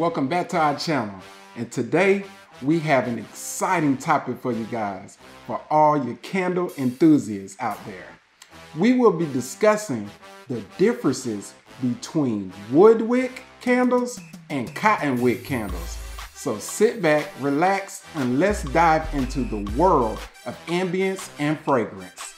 welcome back to our channel. And today we have an exciting topic for you guys, for all your candle enthusiasts out there. We will be discussing the differences between wood wick candles and cotton wick candles. So sit back, relax, and let's dive into the world of ambience and fragrance.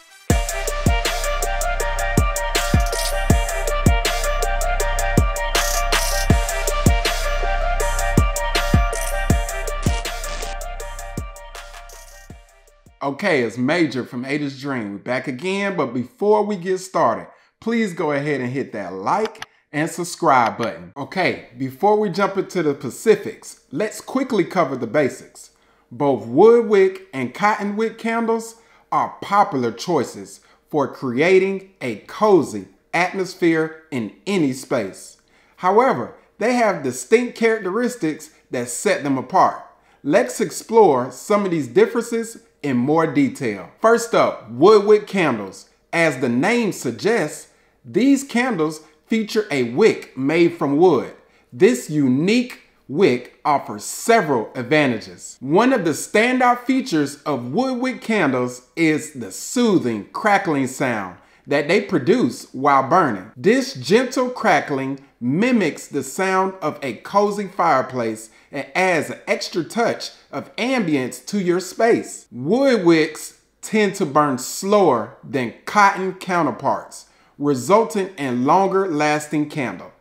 Okay, it's Major from Ada's Dream. We're back again, but before we get started, please go ahead and hit that like and subscribe button. Okay, before we jump into the specifics, let's quickly cover the basics. Both wood wick and cotton wick candles are popular choices for creating a cozy atmosphere in any space. However, they have distinct characteristics that set them apart. Let's explore some of these differences in more detail. First up, woodwick candles. As the name suggests, these candles feature a wick made from wood. This unique wick offers several advantages. One of the standout features of woodwick candles is the soothing crackling sound that they produce while burning. This gentle crackling mimics the sound of a cozy fireplace and adds an extra touch of ambience to your space. Wood wicks tend to burn slower than cotton counterparts, resulting in longer lasting candle.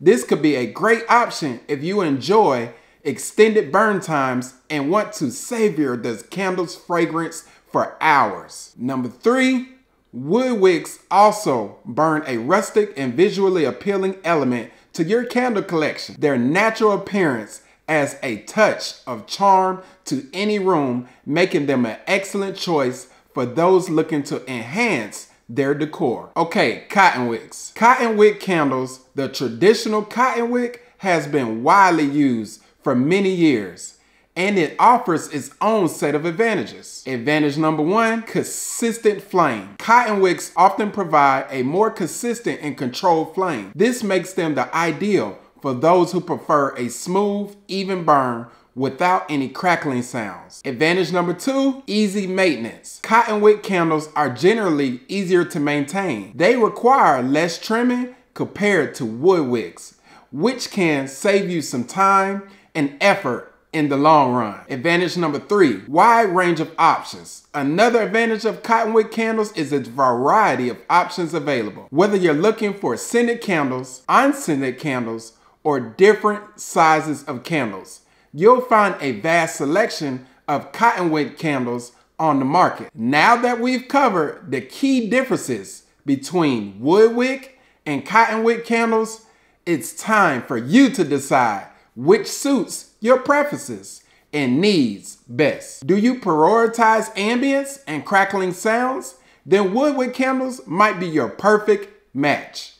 This could be a great option if you enjoy extended burn times and want to savor the candle's fragrance for hours. Number three, wood wicks also burn a rustic and visually appealing element to your candle collection. Their natural appearance as a touch of charm to any room, making them an excellent choice for those looking to enhance their decor. Okay, cotton wicks. Cotton wick candles, the traditional cotton wick has been widely used for many years and it offers its own set of advantages. Advantage number one, consistent flame. Cotton wicks often provide a more consistent and controlled flame. This makes them the ideal for those who prefer a smooth, even burn without any crackling sounds. Advantage number two, easy maintenance. Cotton wick candles are generally easier to maintain. They require less trimming compared to wood wicks, which can save you some time and effort in the long run. Advantage number three, wide range of options. Another advantage of cotton wick candles is its variety of options available. Whether you're looking for scented candles, unscented candles, or different sizes of candles. You'll find a vast selection of cotton wick candles on the market. Now that we've covered the key differences between wood wick and cotton wick candles, it's time for you to decide which suits your preferences and needs best. Do you prioritize ambience and crackling sounds? Then wood wick candles might be your perfect match.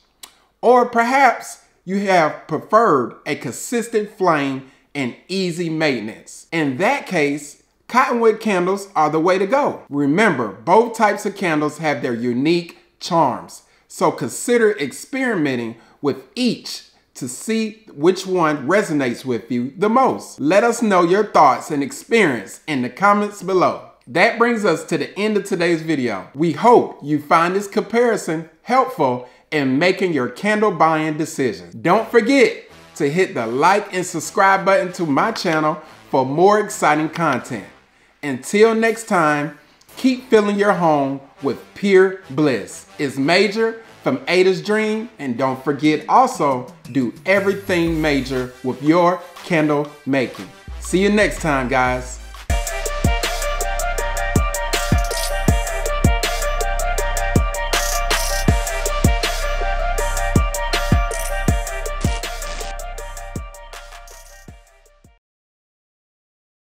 Or perhaps you have preferred a consistent flame and easy maintenance. In that case, cotton wick candles are the way to go. Remember, both types of candles have their unique charms, so consider experimenting with each to see which one resonates with you the most. Let us know your thoughts and experience in the comments below. That brings us to the end of today's video. We hope you find this comparison helpful in making your candle buying decisions. Don't forget to hit the like and subscribe button to my channel for more exciting content. Until next time, keep filling your home with pure bliss. It's Major from Ada's Dream, and don't forget also do everything major with your candle making. See you next time, guys.